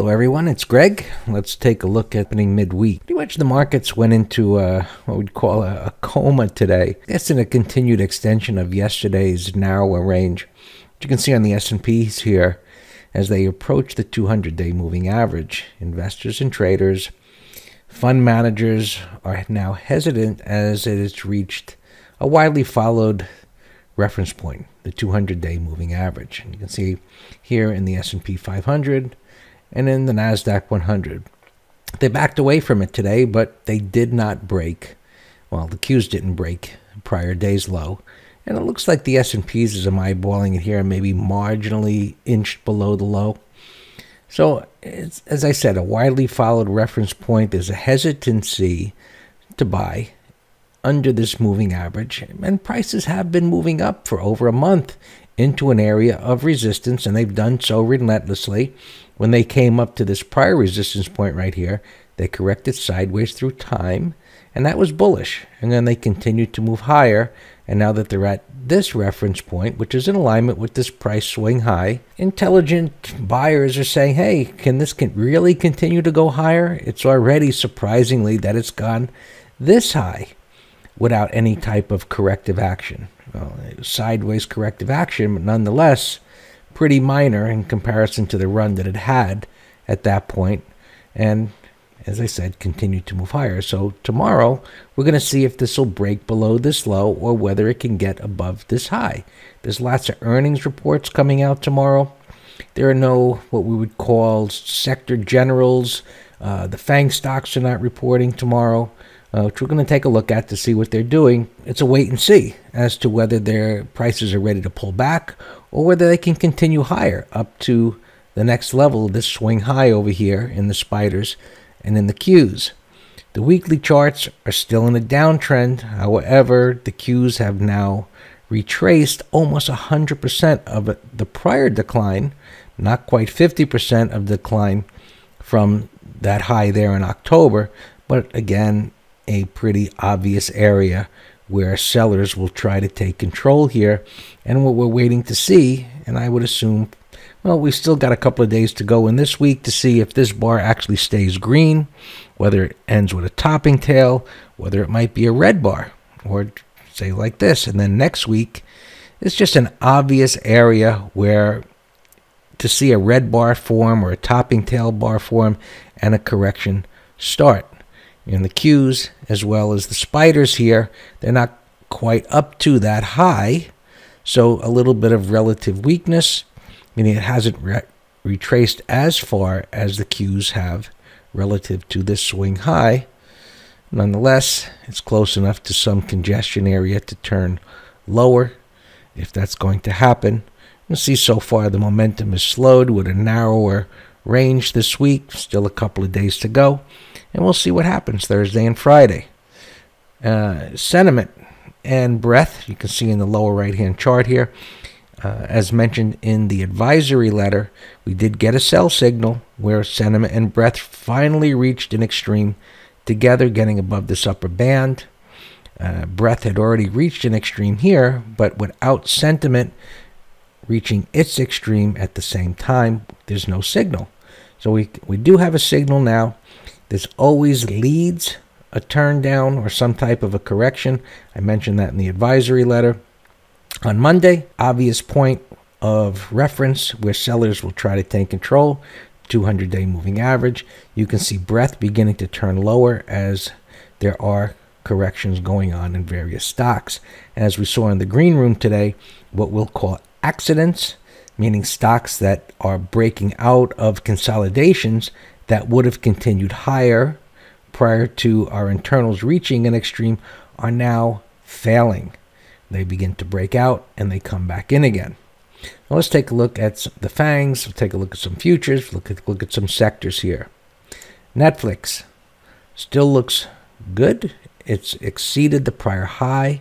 Hello, everyone. It's Greg. Let's take a look at happening midweek. Pretty much the markets went into uh, what we'd call a, a coma today. It's in a continued extension of yesterday's narrower range. you can see on the S&Ps here, as they approach the 200-day moving average, investors and traders, fund managers are now hesitant as it has reached a widely followed reference point, the 200-day moving average. And you can see here in the S&P 500 and in the Nasdaq 100. They backed away from it today, but they did not break. Well, the Qs didn't break prior day's low, and it looks like the S&Ps, as I'm eyeballing it here, maybe marginally inched below the low. So, as I said, a widely followed reference point. There's a hesitancy to buy under this moving average, and prices have been moving up for over a month into an area of resistance, and they've done so relentlessly. When they came up to this prior resistance point right here, they corrected sideways through time, and that was bullish. And then they continued to move higher, and now that they're at this reference point, which is in alignment with this price swing high, intelligent buyers are saying, hey, can this can really continue to go higher? It's already surprisingly that it's gone this high without any type of corrective action. Well, sideways corrective action, but nonetheless, pretty minor in comparison to the run that it had at that. And as I said, continue to move higher. So tomorrow, we're going to see if this will break below this low or whether it can get above this high. There's lots of earnings reports coming out tomorrow. There are no what we would call sector generals. Uh, the FANG stocks are not reporting tomorrow, uh, which we're going to take a look at to see what they're doing. It's a wait and see as to whether their prices are ready to pull back or whether they can continue higher up to the next level, of this swing high over here in the spiders and in the Qs. The weekly charts are still in a downtrend. However, the Qs have now retraced almost 100% of the prior decline, not quite 50% of decline from that high there in October, but again, a pretty obvious area where sellers will try to take control here. And what we're waiting to see, and I would assume, well, we've still got a couple of days to go in this week to see if this bar actually stays green, whether it ends with a topping tail, whether it might be a red bar, or say like this. And then next week, it's just an obvious area where to see a red bar form or a topping tail bar form and a correction start and the Qs as well as the spiders here, they're not quite up to that high. So a little bit of relative weakness, meaning it hasn't re retraced as far as the Qs have relative to this swing high. Nonetheless, it's close enough to some congestion area to turn lower if that's going to happen. You see so far the momentum is slowed with a narrower range this week. Still a couple of days to go and we'll see what happens Thursday and Friday. Uh, sentiment and breadth, you can see in the lower right hand chart here. Uh, as mentioned in the advisory letter, we did get a sell signal where sentiment and breadth finally reached an extreme together, getting above this upper band. Uh, breadth had already reached an extreme here, but without sentiment reaching its extreme at the same time, there's no signal. So we, we do have a signal now. This always leads a turn down or some type of a correction. I mentioned that in the advisory letter. On Monday, obvious point of reference where sellers will try to take control, 200 day moving average. You can see breadth beginning to turn lower as there are corrections going on in various stocks. As we saw in the green room today, what we'll call accidents, meaning stocks that are breaking out of consolidations that would have continued higher prior to our internals reaching an extreme are now failing. They begin to break out and they come back in again. Now let's take a look at the fangs. We'll take a look at some futures. Look at look at some sectors here. Netflix still looks good. It's exceeded the prior high.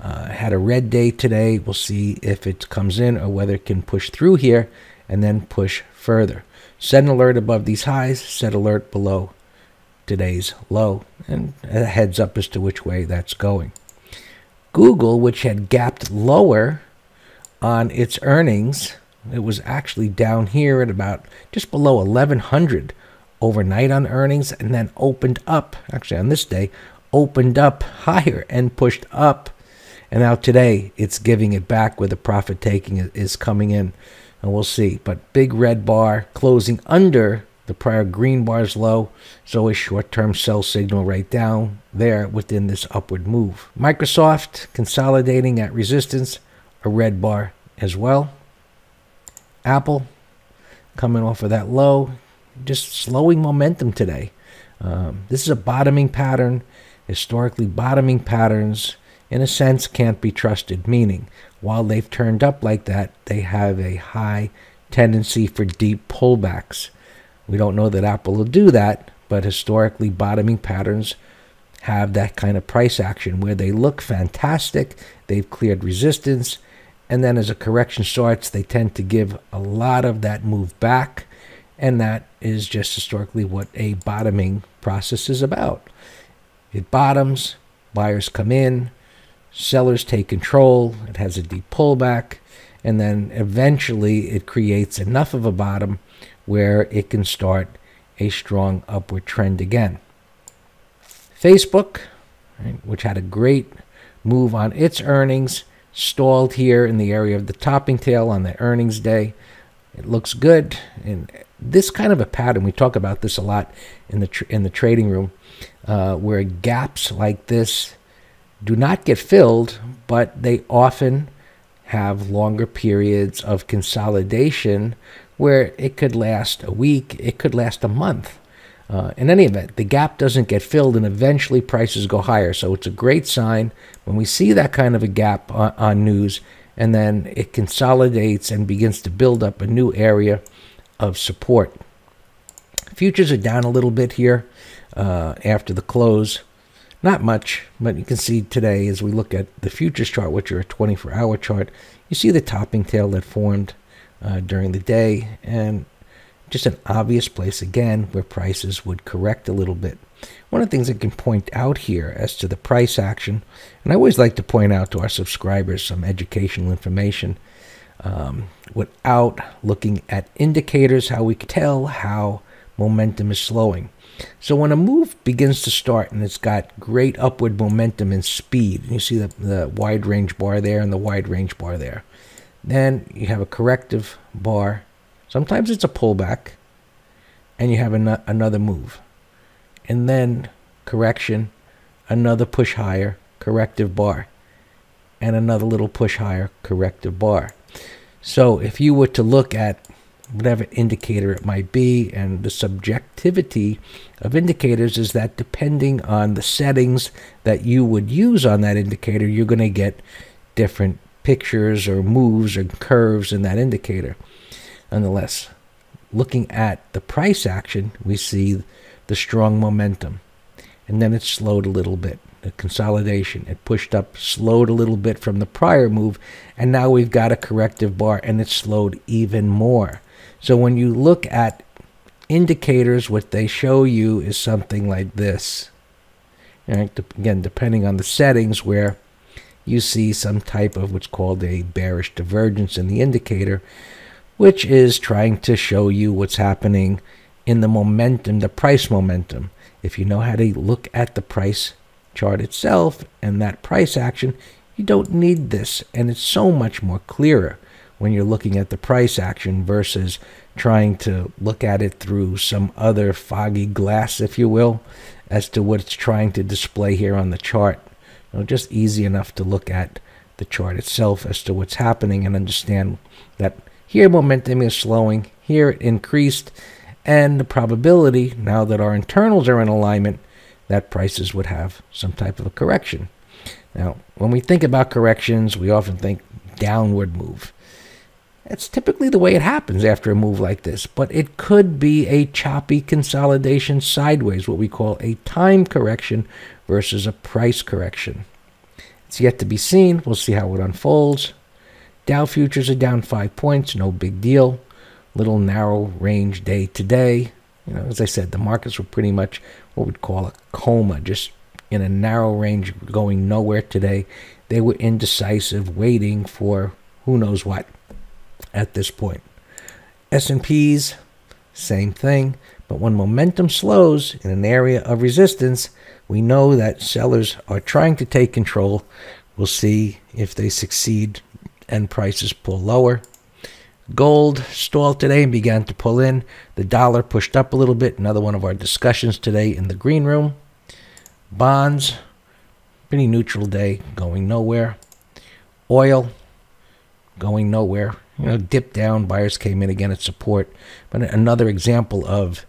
Uh, had a red day today. We'll see if it comes in or whether it can push through here and then push further. Set an alert above these highs, set alert below today's low, and a heads up as to which way that's going. Google, which had gapped lower on its earnings It was actually down here at about just below 1100 overnight on earnings and then opened up, actually on this day, opened up higher and pushed up. And now today it's giving it back where the profit taking is coming in. And we'll see. But big red bar closing under the prior green bar's low. So a short-term sell signal right down there within this upward move. Microsoft consolidating at resistance, a red bar as well. Apple coming off of that low, just slowing momentum today. Um, this is a bottoming pattern. Historically, bottoming patterns, in a sense, can't be trusted, meaning while they've turned up like that, they have a high tendency for deep pullbacks. We don't know that Apple will do that, but historically, bottoming patterns have that kind of price action where they look fantastic, they've cleared resistance, and then as a correction starts, they tend to give a lot of that move back, and that is just historically what a bottoming process is about. It bottoms, buyers come in, sellers take control, it has a deep pullback, and then eventually it creates enough of a bottom where it can start a strong upward trend again. Facebook, right, which had a great move on its earnings, stalled here in the area of the topping tail on the earnings day. It looks good, and this kind of a pattern we talk about this a lot in the in the trading room, uh, where gaps like this do not get filled, but they often have longer periods of consolidation where it could last a week, it could last a month. Uh, in any event, the gap doesn't get filled and eventually prices go higher. So it's a great sign when we see that kind of a gap on, on news and then it consolidates and begins to build up a new area of support. Futures are down a little bit here uh, after the close. Not much, but you can see today as we look at the futures chart, which are a 24 hour chart, you see the topping tail that formed uh, during the day, and just an obvious place again where prices would correct a little bit. One of the things I can point out here as to the price action, and I always like to point out to our subscribers some educational information um, without looking at indicators, how we can tell how momentum is slowing. So when a move begins to start and it's got great upward momentum and speed, you see the, the wide range bar there and the wide range bar there. Then you have a corrective bar. Sometimes it's a pullback. And you have an another move. And then correction, another push higher, corrective bar. And another little push higher, corrective bar. So if you were to look at whatever indicator it might be, and the subjectivity of indicators is that depending on the settings that you would use on that indicator, you're going to get different pictures or moves or curves in that indicator. Nonetheless, looking at the price action, we see the strong momentum. And then it slowed a little bit. The consolidation, it pushed up, slowed a little bit from the prior move, and now we've got a corrective bar and it slowed even more. So when you look at indicators, what they show you is something like this. Right? Again, depending on the settings where you see some type of what's called a bearish divergence in the indicator, which is trying to show you what's happening in the momentum, the price momentum. If you know how to look at the price chart itself and that price action, you don't need this. And it's so much more clearer when you're looking at the price action versus trying to look at it through some other foggy glass, if you will, as to what it's trying to display here on the chart you know, just easy enough to look at the chart itself as to what's happening and understand that here momentum is slowing, here it increased, and the probability, now that our internals are in alignment, that prices would have some type of a correction. Now, when we think about corrections, we often think downward move. That's typically the way it happens after a move like this, but it could be a choppy consolidation sideways, what we call a time correction versus a price correction. It's yet to be seen. We'll see how it unfolds. Dow futures are down five points, no big deal. Little narrow range day today. You know, as I said, the markets were pretty much what we'd call a coma, just in a narrow range, going nowhere today. They were indecisive, waiting for who knows what. At this point. S&Ps, same thing. But when momentum slows in an area of resistance, we know that sellers are trying to take control. We'll see if they succeed and prices pull lower. Gold stalled today and began to pull in. The dollar pushed up a little bit. Another one of our discussions today in the green room. Bonds, pretty neutral day, going nowhere. Oil, going nowhere. You know, dipped down. Buyers came in again at support. But another example of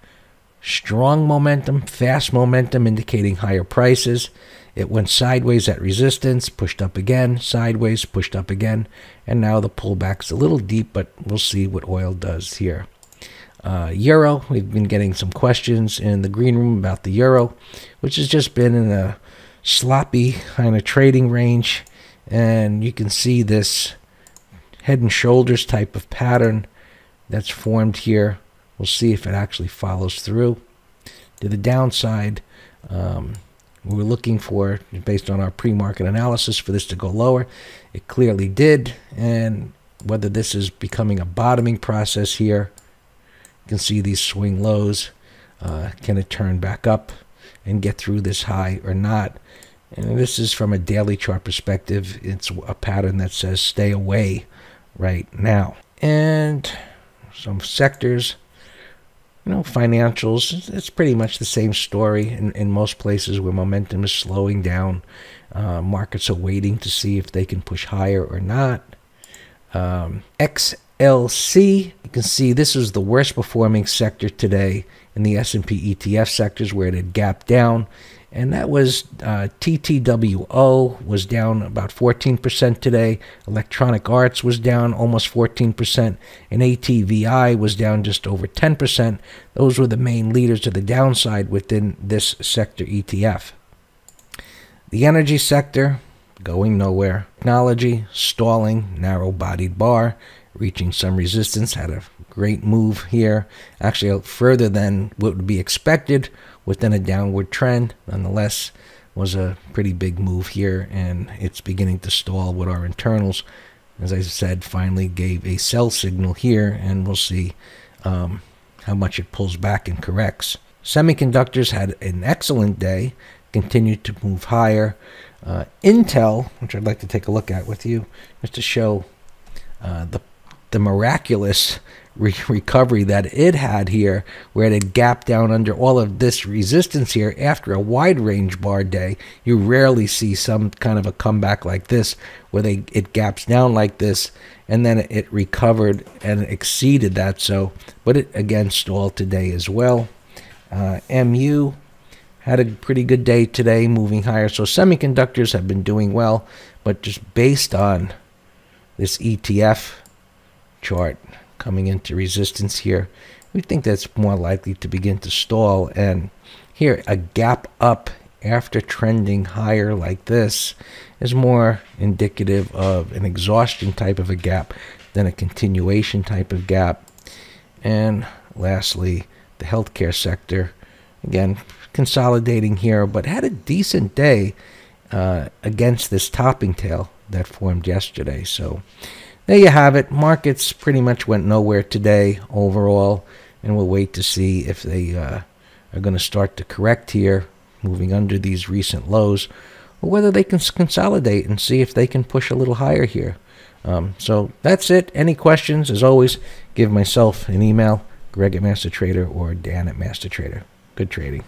strong momentum, fast momentum indicating higher prices. It went sideways at resistance, pushed up again, sideways, pushed up again, and now the pullback's a little deep, but we'll see what oil does here. Uh, euro, we've been getting some questions in the green room about the euro, which has just been in a sloppy kind of trading range, and you can see this head and shoulders type of pattern that's formed here. We'll see if it actually follows through. To the downside, um, we were looking for, based on our pre-market analysis, for this to go lower. It clearly did, and whether this is becoming a bottoming process here, you can see these swing lows. Uh, can it turn back up and get through this high or not? And this is from a daily chart perspective. It's a pattern that says stay away right now. And some sectors you know, financials, it's pretty much the same story in, in most places where momentum is slowing down. Uh, markets are waiting to see if they can push higher or not. Um, XLC, you can see this is the worst performing sector today in the S&P ETF sectors where it had gapped down and that was uh, TTWO was down about 14% today. Electronic Arts was down almost 14%, and ATVI was down just over 10%. Those were the main leaders to the downside within this sector ETF. The energy sector going nowhere. Technology stalling, narrow-bodied bar, reaching some resistance, had a great move here, actually further than what would be expected within a downward trend. Nonetheless, was a pretty big move here, and it's beginning to stall with our internals. As I said, finally gave a sell signal here, and we'll see um, how much it pulls back and corrects. Semiconductors had an excellent day, continued to move higher. Uh, Intel, which I'd like to take a look at with you, just to show uh, the the miraculous re recovery that it had here, where it had gapped down under all of this resistance here after a wide range bar day. You rarely see some kind of a comeback like this, where they it gaps down like this, and then it recovered and exceeded that. So, but it again stalled today as well. Uh, MU had a pretty good day today, moving higher. So semiconductors have been doing well, but just based on this ETF chart coming into resistance here. We think that's more likely to begin to stall. And here, a gap up after trending higher like this is more indicative of an exhaustion type of a gap than a continuation type of gap. And lastly, the healthcare sector, again, consolidating here, but had a decent day uh, against this topping tail that formed yesterday. So there you have it. Markets pretty much went nowhere today overall, and we'll wait to see if they uh, are going to start to correct here, moving under these recent lows, or whether they can consolidate and see if they can push a little higher here. Um, so that's it. Any questions, as always, give myself an email, Greg at Master Trader or Dan at Master Trader. Good trading.